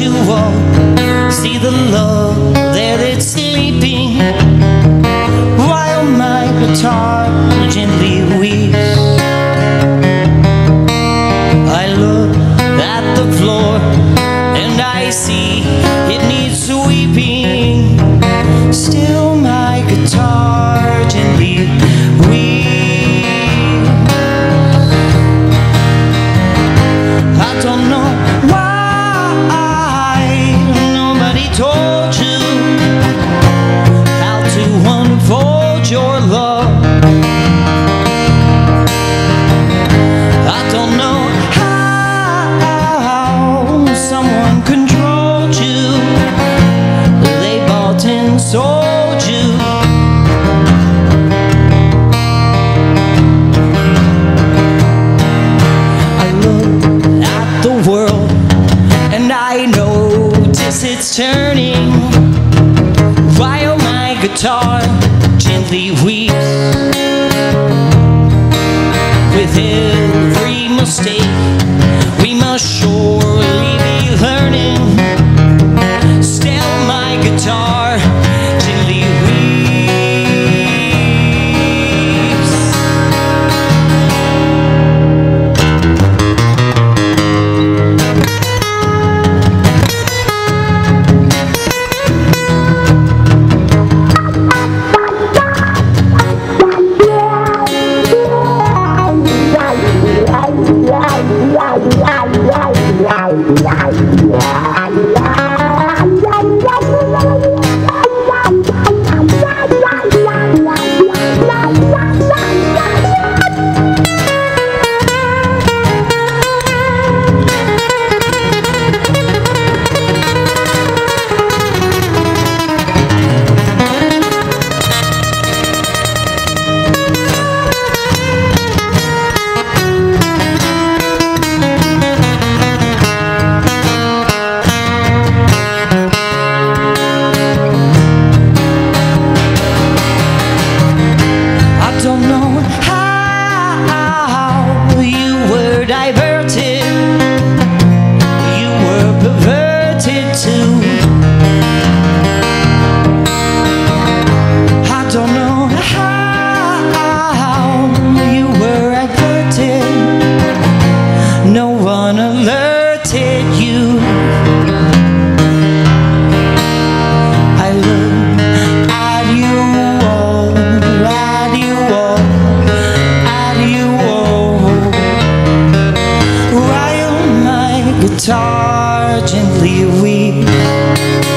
you walk, see the love that it's sleeping, while my guitar gently weeps. I look at the floor and I see it needs sweeping. Still, my guitar and I notice it's turning. While my guitar gently weeps. With I gently weeps.